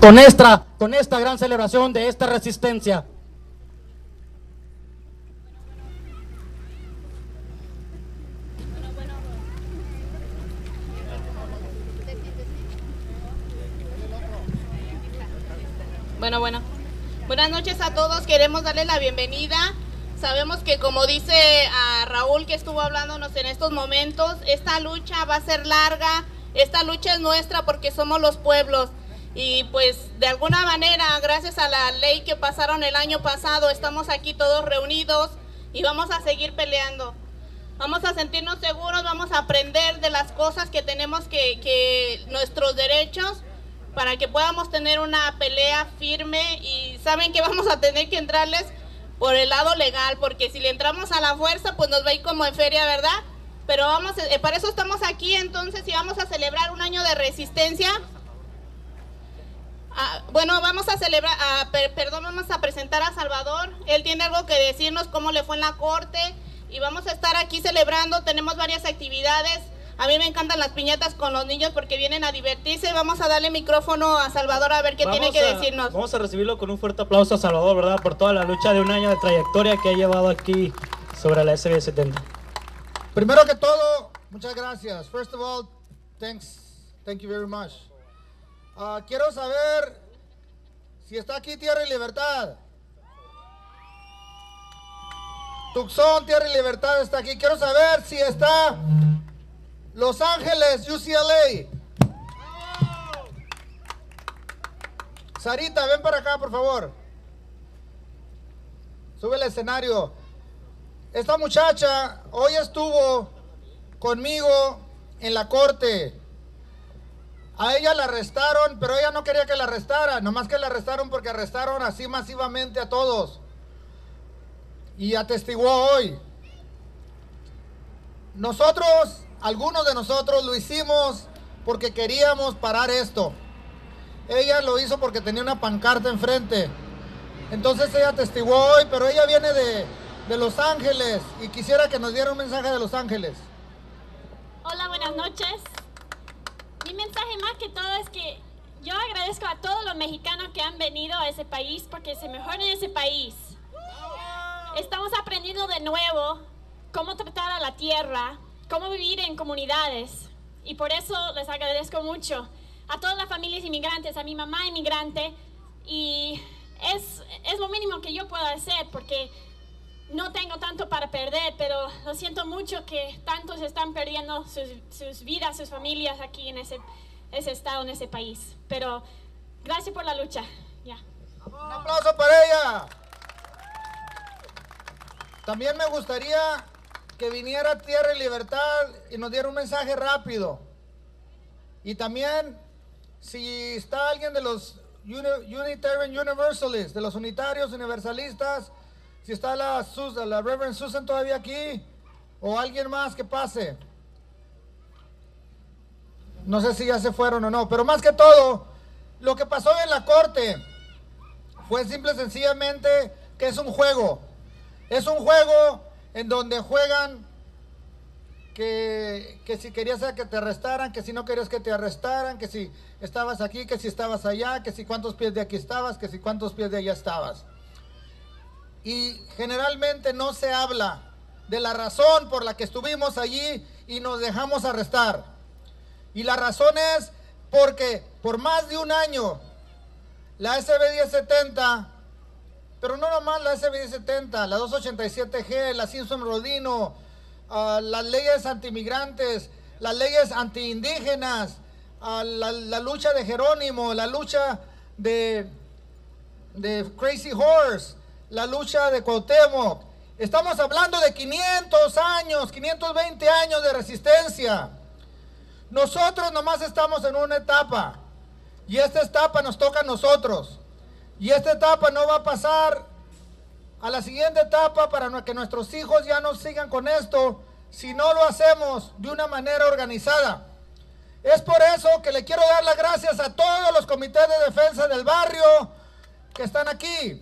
con esta, con esta gran celebración de esta resistencia. Bueno, bueno. Buenas noches a todos. Queremos darle la bienvenida. Sabemos que como dice a Raúl que estuvo hablándonos en estos momentos, esta lucha va a ser larga. Esta lucha es nuestra porque somos los pueblos. Y pues de alguna manera, gracias a la ley que pasaron el año pasado, estamos aquí todos reunidos y vamos a seguir peleando. Vamos a sentirnos seguros, vamos a aprender de las cosas que tenemos que, que nuestros derechos para que podamos tener una pelea firme y saben que vamos a tener que entrarles por el lado legal, porque si le entramos a la fuerza, pues nos va a ir como en feria, ¿verdad? Pero vamos, eh, para eso estamos aquí entonces y vamos a celebrar un año de resistencia. Ah, bueno, vamos a celebrar, ah, per- perdón, vamos a presentar a Salvador. Él tiene algo que decirnos, cómo le fue en la corte y vamos a estar aquí celebrando. Tenemos varias actividades. A mí me encantan las piñatas con los niños porque vienen a divertirse. Vamos a darle micrófono a Salvador a ver qué tiene que a- decirnos. Vamos a recibirlo con un fuerte aplauso a Salvador, ¿verdad? Por toda la lucha de un año de trayectoria que ha llevado aquí sobre la SB 70. Primero que todo, muchas gracias. First of all, thanks. Thank you very much. Ah, quiero saber si está aquí Tierra y Libertad. Tucson, Tierra y Libertad está aquí. Quiero saber si está Los Ángeles, UCLA. Sarita, ven para acá, por favor. Sube el escenario. Esta muchacha hoy estuvo conmigo en la corte. A ella la arrestaron, pero ella no quería que la arrestaran, nomás que la arrestaron porque arrestaron así masivamente a todos. Y atestiguó hoy. Nosotros, algunos de nosotros lo hicimos porque queríamos parar esto. Ella lo hizo porque tenía una pancarta enfrente. Entonces ella atestiguó hoy, pero ella viene de, de Los Ángeles y quisiera que nos diera un mensaje de Los Ángeles. Hola, buenas noches. Mi mensaje más que todo es que yo agradezco a todos los mexicanos que han venido a ese país porque se mejora en ese país. Estamos aprendiendo de nuevo cómo tratar a la tierra, cómo vivir en comunidades. Y por eso les agradezco mucho a todas las familias inmigrantes, a mi mamá inmigrante. Y es, es lo mínimo que yo puedo hacer porque no tengo tanto para perder, pero lo siento mucho que tantos están perdiendo sus, sus vidas, sus familias aquí en ese, ese estado, en ese país. Pero gracias por la lucha. Ya. Un aplauso para ella. También me gustaría que viniera Tierra y Libertad y nos diera un mensaje rápido. Y también, si está alguien de los Uni- Unitarian Universalists, de los unitarios universalistas, si está la, Sus- la Reverend Susan todavía aquí, o alguien más que pase. No sé si ya se fueron o no, pero más que todo, lo que pasó en la corte fue simple y sencillamente que es un juego. Es un juego en donde juegan que, que si querías que te arrestaran, que si no querías que te arrestaran, que si estabas aquí, que si estabas allá, que si cuántos pies de aquí estabas, que si cuántos pies de allá estabas. Y generalmente no se habla de la razón por la que estuvimos allí y nos dejamos arrestar. Y la razón es porque por más de un año la SB 1070, pero no nomás la SB 1070, la 287G, la Simpson Rodino, las leyes antimigrantes, las leyes antiindígenas, ah, la, la lucha de Jerónimo, la lucha de, de Crazy Horse, la lucha de Cuauhtémoc. Estamos hablando de 500 años, 520 años de resistencia. Nosotros nomás estamos en una etapa. Y esta etapa nos toca a nosotros. Y esta etapa no va a pasar a la siguiente etapa para que nuestros hijos ya no sigan con esto si no lo hacemos de una manera organizada. Es por eso que le quiero dar las gracias a todos los comités de defensa del barrio que están aquí.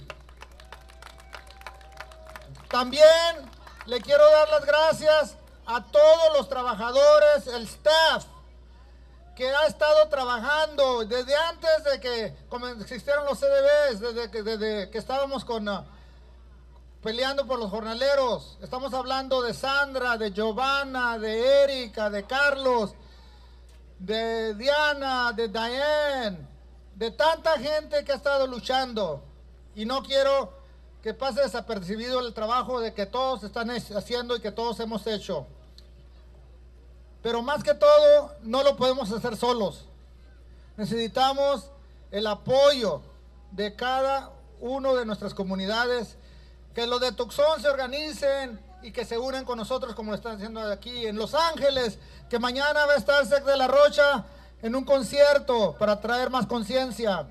También le quiero dar las gracias a todos los trabajadores, el staff, que ha estado trabajando desde antes de que existieron los CDBs, desde que, estábamos con, uh, peleando por los jornaleros. Estamos hablando de Sandra, de Giovanna, de Erika, de Carlos, de Diana, de Diane, de tanta gente que ha estado luchando. Y no quiero que pase desapercibido el trabajo de que todos están haciendo y que todos hemos hecho. Pero más que todo, no lo podemos hacer solos. Necesitamos el apoyo de cada uno de nuestras comunidades que los de Tucson se organicen y que se unen con nosotros como lo están haciendo aquí en Los Ángeles, que mañana va a estar Sec de la Rocha en un concierto para traer más conciencia.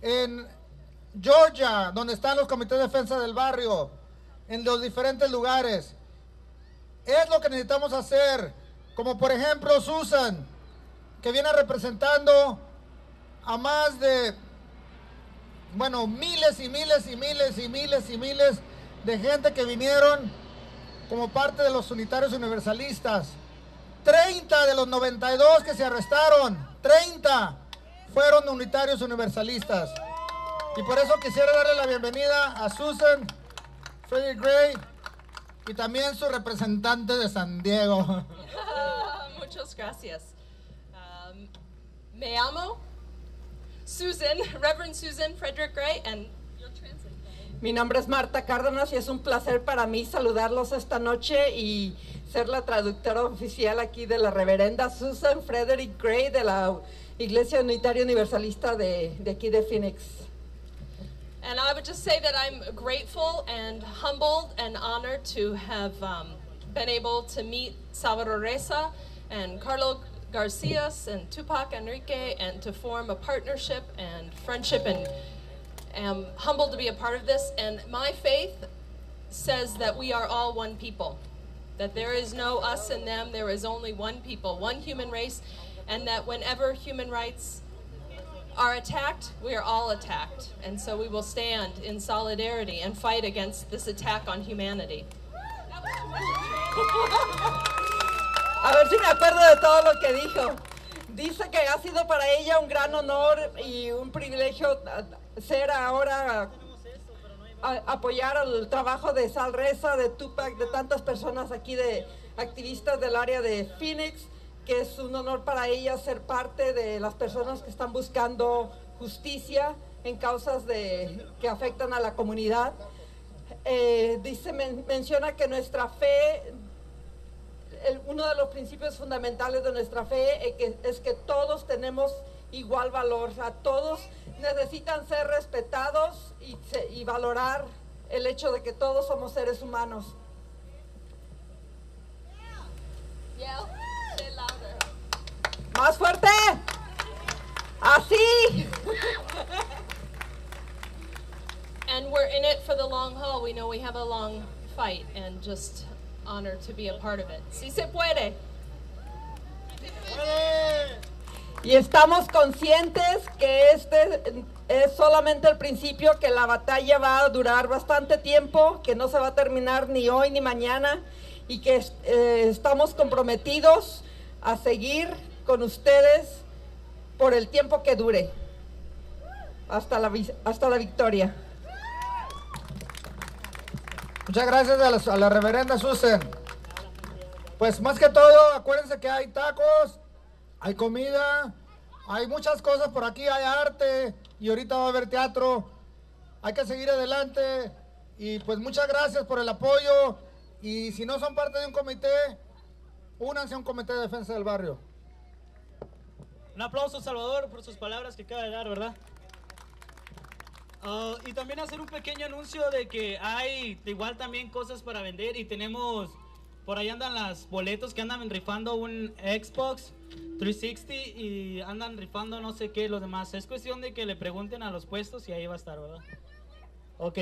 En Georgia, donde están los comités de defensa del barrio, en los diferentes lugares. Es lo que necesitamos hacer, como por ejemplo Susan, que viene representando a más de bueno, miles y miles y miles y miles y miles de gente que vinieron como parte de los unitarios universalistas. 30 de los 92 que se arrestaron, 30 fueron unitarios universalistas. Y por eso quisiera darle la bienvenida a Susan, Freddie Gray y también su representante de San Diego. Muchas gracias. Um, me amo Susan, Reverend Susan Frederick Gray, and Mi nombre es Marta Cárdenas y es un placer para mí saludarlos esta noche y ser la traductora oficial aquí de la reverenda Susan Frederick Gray de la Iglesia Unitaria Universalista de, de aquí de Phoenix. And I would just say that I'm grateful and humbled and honored to have um, been able to meet Salvador Reza and Carlo Garcias and Tupac Enrique and to form a partnership and friendship and am humbled to be a part of this. And my faith says that we are all one people, that there is no us and them, there is only one people, one human race, and that whenever human rights are attacked, we are all attacked. And so we will stand in solidarity and fight against this attack on humanity. A ver si me acuerdo de todo lo que dijo. Dice que ha sido para ella un gran honor y un privilegio ser ahora apoyar el trabajo de Sal Reza, de Tupac, de tantas personas aquí de activistas del área de Phoenix, que es un honor para ella ser parte de las personas que están buscando justicia en causas de, que afectan a la comunidad. Eh, dice, menciona que nuestra fe uno de los principios fundamentales de nuestra fe es que, todos tenemos igual valor, o sea, todos necesitan ser respetados y, valorar el hecho de que todos somos seres humanos. Más fuerte. Así. And we're in it for the long haul. We know we have a long fight and just to be a part of it. Se puede. Y estamos conscientes que este es solamente el principio, que la batalla va a durar bastante tiempo, que no se va a terminar ni hoy ni mañana y que eh, estamos comprometidos a seguir con ustedes por el tiempo que dure, hasta la, hasta la victoria. Muchas gracias a la, reverenda Susan. Pues más que todo, acuérdense que hay tacos, hay comida, hay muchas cosas por aquí, hay arte y ahorita va a haber teatro. Hay que seguir adelante y pues muchas gracias por el apoyo y si no son parte de un comité, únanse a un comité de defensa del barrio. Un aplauso Salvador por sus palabras que acaba de dar, ¿verdad? Uh, y también hacer un pequeño anuncio de que hay igual también cosas para vender y tenemos, por ahí andan las boletos que andan rifando un Xbox 360 y andan rifando no sé qué, los demás. Es cuestión de que le pregunten a los puestos y ahí va a estar, ¿verdad? Ok.